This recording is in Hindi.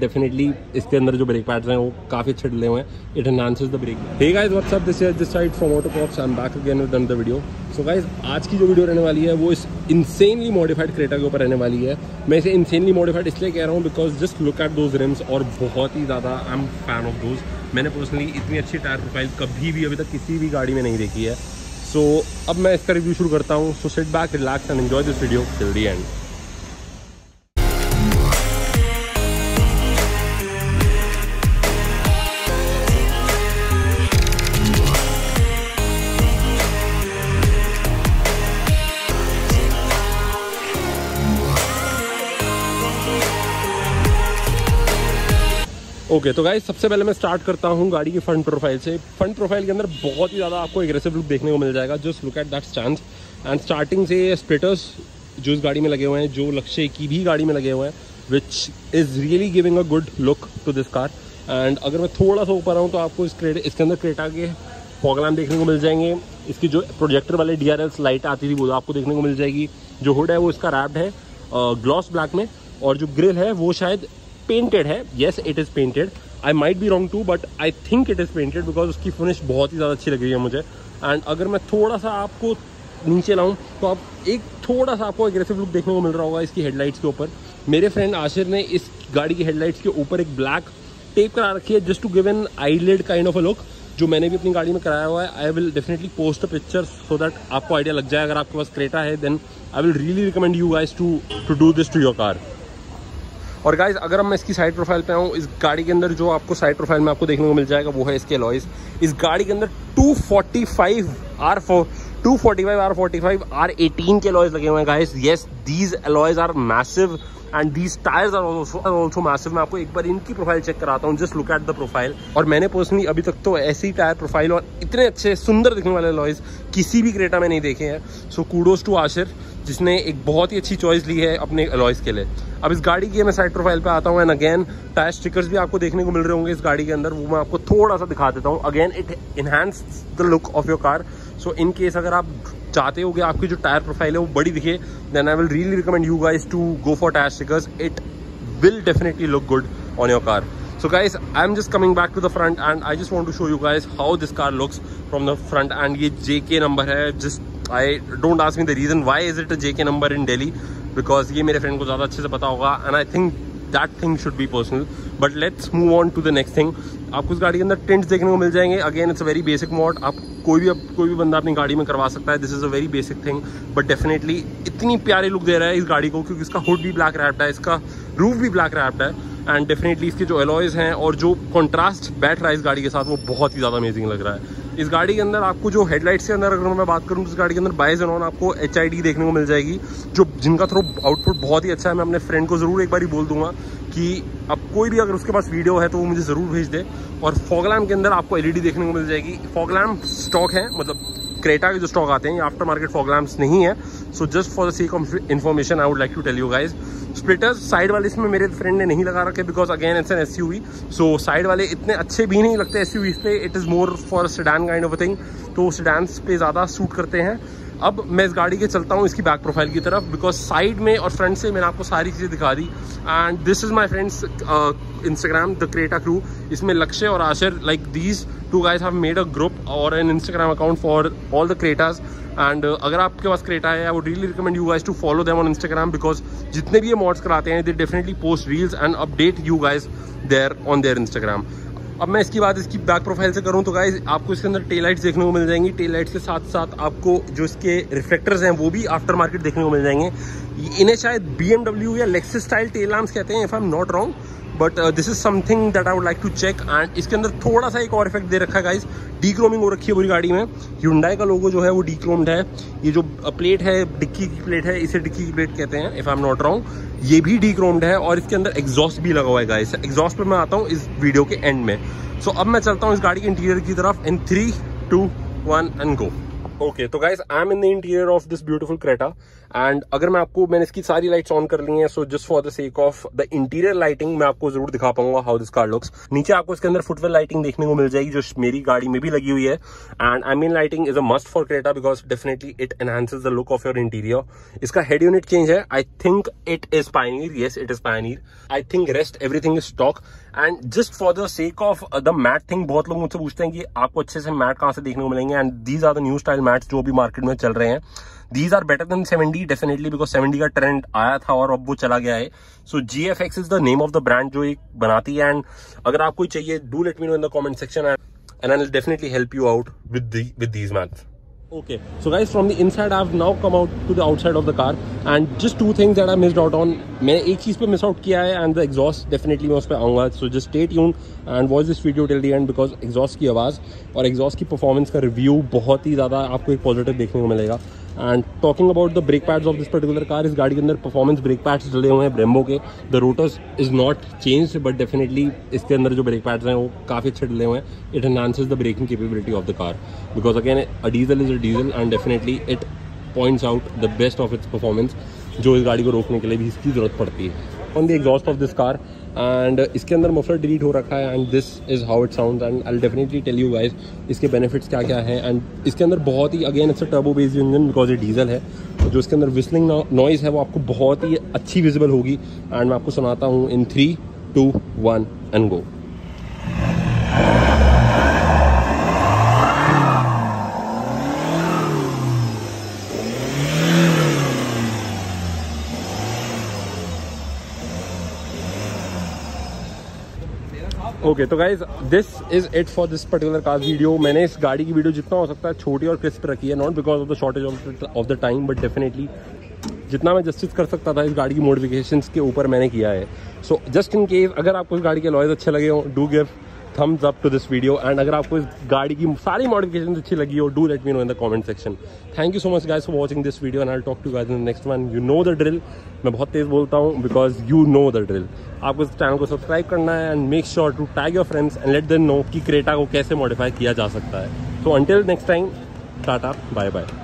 डेफिनेटली इसके अंदर जो ब्रेक पैड्स हैं वो काफ़ी अच्छे डले हुए हैं। It enhances the brake hey guys what's up this is this side from Auto Box I am back again with another video so guys आज की जो वीडियो रहने वाली है वो इस इंसेनली मॉडिफाइड क्रेटा के ऊपर रहने वाली है। मैं इसे इंसेनली मॉडिफाइड इसलिए कह रहा हूँ because just look at those rims और बहुत ही ज़्यादा I am fan of those मैंने पर्सनली इतनी अच्छी टायर प्रोफ़ाइल कभी भी अभी तक किसी भी गाड़ी में नहीं देखी है। सो so, अब मैं इसका रिव्यू शुरू करता हूँ। So sit back relax and enjoy this video till the end okay तो गाइस सबसे पहले मैं स्टार्ट करता हूँ गाड़ी की फ्रंट प्रोफ़ाइल से। फ्रंट प्रोफ़ाइल के अंदर बहुत ही ज़्यादा आपको एग्रेसिव लुक देखने को मिल जाएगा। Just look at that stand and starting से स्प्लिटर्स जो इस गाड़ी में लगे हुए हैं, जो लक्ष्य की भी गाड़ी में लगे हुए हैं which is really giving a good look to this car and अगर मैं थोड़ा सा ऊपर आऊँ तो आपको इस क्रेट इसके अंदर क्रेटा के फॉगलैम्प देखने को मिल जाएँगे। इसकी जो प्रोजेक्टर वाले डी लाइट आती थी, वो आपको देखने को मिल जाएगी। जो हुड है, वो इसका रैप्ड है ग्लॉस ब्लैक में। और जो ग्रिल है, वो शायद पेंटेड है. Yes it is painted I might be wrong too but I think it is painted because उसकी फिनिश बहुत ही ज़्यादा अच्छी लग रही है मुझे. एंड अगर मैं थोड़ा सा आपको नीचे लाऊं तो आप एक थोड़ा सा आपको एग्रेसिव लुक देखने को मिल रहा होगा इसकी हेडलाइट्स के ऊपर. मेरे फ्रेंड आशिर ने इस गाड़ी की हेडलाइट्स के ऊपर एक ब्लैक टेप करा रखी है just to give an eyelid kind of a look जो मैंने भी अपनी गाड़ी में कराया हुआ है. I will definitely post a picture so that आपको आइडिया लग जाए. अगर आपके पास क्रेटा है then I will really recommend you guys to to do this to your car और गाइज़ अगर मैं इसकी साइड प्रोफ़ाइल पे आऊँ, इस गाड़ी के अंदर जो आपको साइड प्रोफ़ाइल में आपको देखने को मिल जाएगा, वो है इसके अलॉयज इस गाड़ी के अंदर 245 R four two forty five R forty R के अलॉयज लगे हुए हैं guys yes these alloys are massive and these tyres are also massive मैं आपको एक बार इनकी प्रोफ़ाइल चेक कराता हूँ just look at the profile और मैंने पर्सनली अभी तक तो ऐसी टायर प्रोफ़ाइल और इतने अच्छे, सुंदर दिखने वाले लॉयज किसी भी क्रेटा में नहीं देखे हैं. सो कूडोज टू आशिर जिसने एक बहुत ही अच्छी चॉइस ली है अपने अलॉयस के लिए। अब इस गाड़ी की मैं साइड प्रोफ़ाइल पे आता हूँ एंड अगेन टायर स्टिकर्स भी आपको देखने को मिल रहे होंगे इस गाड़ी के अंदर। वो मैं आपको थोड़ा सा दिखा देता हूँ। Again it enhance the look of your car so in case अगर आप चाहते हो कि आपकी जो टायर प्रोफ़ाइल है वो बड़ी दिखे then I will really recommend you guys to go for tyre stickers it will will definitely look good on your car. So, guys, i'm just coming back to the front, and i just want to show you guys how this car looks from the front. And ye jk number hai just i don't ask me the reason why is it J K number in daily because ये मेरे फ्रेंड को ज़्यादा अच्छे से पता होगा and I think that thing should be personal but let's move on to the next thing आपको इस गाड़ी के अंदर टेंट्स देखने को मिल जाएँगे. Again it's a very basic mod आप कोई भी कोई भी बंदा अपनी गाड़ी में करवा सकता है. This is a very basic thing but definitely इतनी प्यारी लुक दे रहा है इस गाड़ी को, क्योंकि इसका हुड भी ब्लैक रैप्ड है, इसका रूफ भी ब्लैक रैप्ड है एंड डेफिनेटली इसके जो एलॉयज हैं और जो कॉन्ट्रास्ट बैठ रहा है इस गाड़ी के साथ, वो बहुत ही ज़्यादा अमेजिंग लग रहा है. इस गाड़ी के अंदर आपको जो हेडलाइट्स के अंदर अगर मैं बात करूँ तो इस गाड़ी के अंदर बाइज एनॉन आपको एच देखने को मिल जाएगी, जो जिनका थ्रो आउटपुट बहुत ही अच्छा है। मैं अपने फ्रेंड को ज़रूर एक बार बोल दूँगा कि अब कोई भी अगर उसके पास वीडियो है तो वो मुझे ज़रूर भेज दे। और फॉगलैम के अंदर आपको एलईडी देखने को मिल जाएगी। फॉगलैम स्टॉक है मतलब क्रेटा के जो स्टॉक आते हैं आफ्टर मार्केट प्रोग्राम्स नहीं है। So just for the sake of information I would like to tell you guys splitters side वाले इसमें मेरे फ्रेंड ने नहीं लगा रखे because again it's an S U V so side वाले इतने अच्छे भी नहीं लगते एस यू पे it is more for sedan kind of thing तो सिडान्स पे ज़्यादा सूट करते हैं। अब मैं इस गाड़ी के चलता हूँ इसकी बैक प्रोफ़ाइल की तरफ़ बिकॉज़ साइड में और फ्रंट से मैंने आपको सारी चीज़ें दिखा दी। And this is my friends Instagram the Creta crew इसमें लक्ष्य और Ashar like these two guys have made a group और an Instagram account for all the Cretas and अगर आपके पास क्रेटा है I would really recommend you guys to follow them on Instagram because जितने भी ये मॉड्स कराते हैं they definitely post reels and update you guys there on their Instagram अब मैं इसकी बात इसकी बैक प्रोफ़ाइल से करूँ तो गाइज़ आपको इसके अंदर टेल लाइट्स देखने को मिल जाएँगी। टेल लाइट्स के साथ साथ आपको जो इसके रिफ्लेक्टर्स हैं, वो भी आफ्टर मार्केट देखने को मिल जाएँगे। इन्हें शायद बी या लेक्सिस स्टाइल टेल आर्म्स कहते हैं if I am not wrong but this is something that I would like to check and इसके अंदर थोड़ा सा एक और इफ़ेक्ट दे रखा है गाइज़ डी क्रोमिंग हो रखी है पूरी गाड़ी में. ह्यूंडाई का लोगो जो है वो डी क्रोम्ड है. ये जो प्लेट है डिक्की की प्लेट है इसे डिक्की की प्लेट कहते हैं if I am not wrong ये भी डी क्रोम्ड है और इसके अंदर एग्जॉस्ट भी लगा हुआ है गाइज़ एग्जॉस्ट पर मैं आता हूँ इस वीडियो के एंड में. सो so, अब मैं चलता हूँ इस गाड़ी के इंटीरियर की तरफ़. In three two one and go okay तो guys I am in the interior of this beautiful Creta and अगर मैं आपको, मैंने इसकी सारी लाइट्स ऑन कर ली हैं so just for the sake of the interior lighting मैं आपको ज़रूर दिखा पाऊँगा हाउ दिस कार लुक्स नीचे आपको इसके अंदर फुटवेयर लाइटिंग देखने को मिल जाएगी, जो मेरी गाड़ी में भी लगी हुई है and I mean lighting is a must for Creta because definitely it enhances the look of your interior इसका हेड यूनिट चेंज है. I think it is Pioneer yes it is Pioneer I think rest everything is stock and just for the sake of the mat thing बहुत लोग मुझसे पूछते हैं कि आपको अच्छे से मैट कहाँ से देखने को मिलेंगे? And these are the new style mats जो भी मार्केट में चल रहे हैं. These are better than seventy definitely because seventy का ट्रेंड आया था और अब वो चला गया है. So G F X is the name of the brand जो एक बनाती है. एंड अगर आपको चाहिए do let me know in the comment section and I definitely help you out with with these mats Okay, so guys, from the inside, I've now come out to the outside of the car, and just two things that I missed out on. मैंने एक चीज़ पे मिस आउट किया है एंड द एग्जॉस्ट डेफिनेटली मैं उस पर आऊँगा. So just stay tune and watch this video till the end because exhaust की आवाज़ और एग्जॉस्ट की परफॉर्मेंस का रिव्यू बहुत ही ज़्यादा आपको एक पॉजिटिव देखने को मिलेगा. And talking about the brake pads of this particular car इस गाड़ी के अंदर परफॉर्मेंस ब्रेक पैड्स डले हुए हैं ब्रेम्बो के। The rotors is not change but definitely इसके अंदर जो ब्रेक पैड्स हैं, वो काफ़ी अच्छे डले हुए हैं। It enhances the braking capability of the car because again a diesel is a diesel and definitely it points out the best of its performance जो इस गाड़ी को रोकने के लिए भी इसकी ज़रूरत पड़ती है। On the exhaust of this car and इसके अंदर मफलर डिलीट हो रखा है and this is how it sound and I definitely tell you guys इसके बेनिफिट्स क्या क्या है. एंड इसके अंदर बहुत ही again it's turbo based engine because ये डीजल है. जो इसके अंदर विस्लिंग नॉइज़ है, वो आपको बहुत ही अच्छी विजिबल होगी. एंड मैं आपको सुनाता हूँ in three two one and go okay तो guys this is it for this particular car video मैंने इस गाड़ी की वीडियो जितना हो सकता है छोटी और क्रिस्प रखी है not because of the shortage of the time but definitely जितना मैं जस्टिस कर सकता था इस गाड़ी की मॉडिफिकेशन के ऊपर मैंने किया है. सो जस्ट इन केस अगर आपको इस गाड़ी के लॉयज अच्छे लगे हो do give thumbs up to this video and अगर आपको इस गाड़ी की सारी मॉडिफिकेशन अच्छी लगी हो do let me know in the comment section thank you so much guys for watching this video and I talk to guys in next one you know the drill मैं बहुत तेज बोलता हूँ because you know the drill आपको इस चैनल को सब्सक्राइब करना है and make sure to tag your friends and let then know कि क्रेटा को कैसे मॉडिफाई किया जा सकता है. So until next time tata bye bye